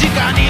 jika dia